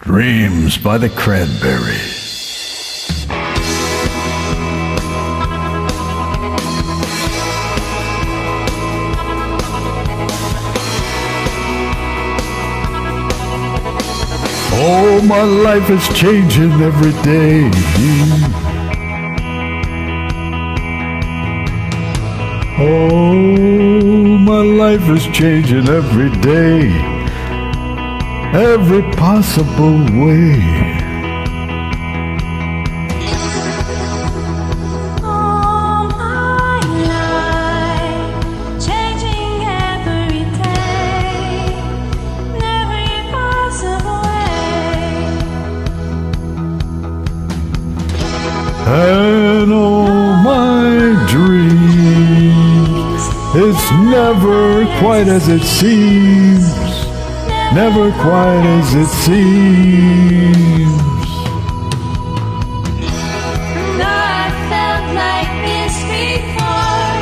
Dreams by the Cranberries. Oh, my life is changing every day. Oh, my life is changing every day, every possible way. All my life, changing every day, every possible way. And all my dreams, it's never quite as it seems, never quite as it seems. I felt like this before.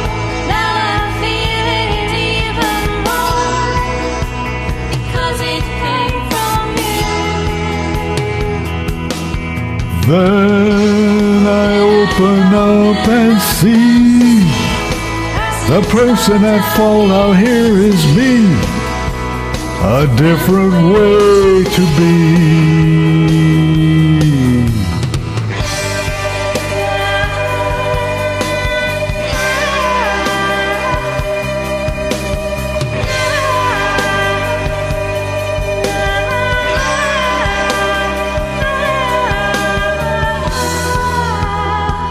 Now I'm feeling it even more because it came from you. Then I open up and see the person at fault out here is me. A different way to be.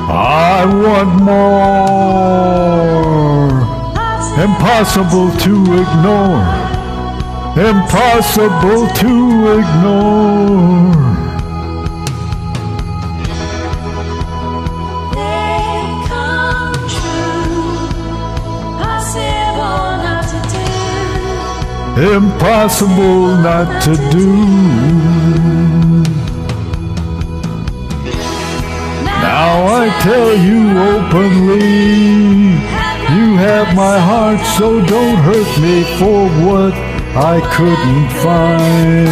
I want more. Impossible to ignore. Impossible to ignore. Impossible not to do. Now I tell you openly, you have my heart, so don't hurt me for what I couldn't find.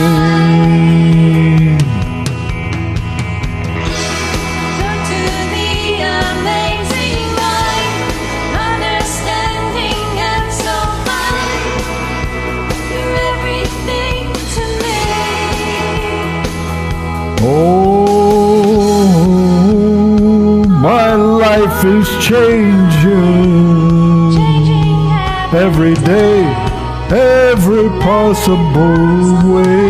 To the amazing mind, understanding and so fine. You're everything to me. Oh, my life is changing Changing every day, every possible way.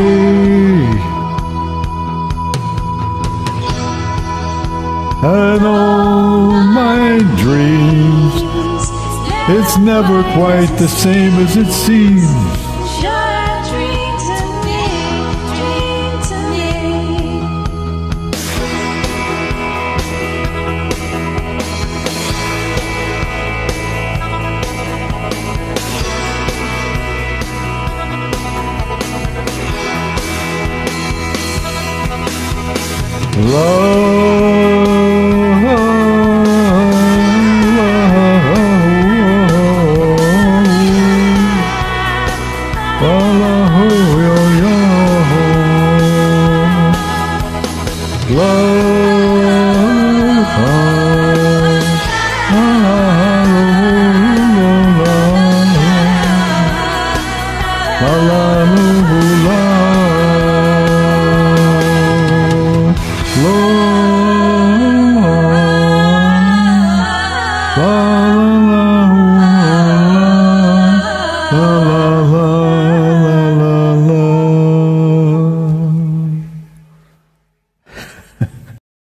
And all my dreams, it's never quite the same as it seems. Allah'ın bulan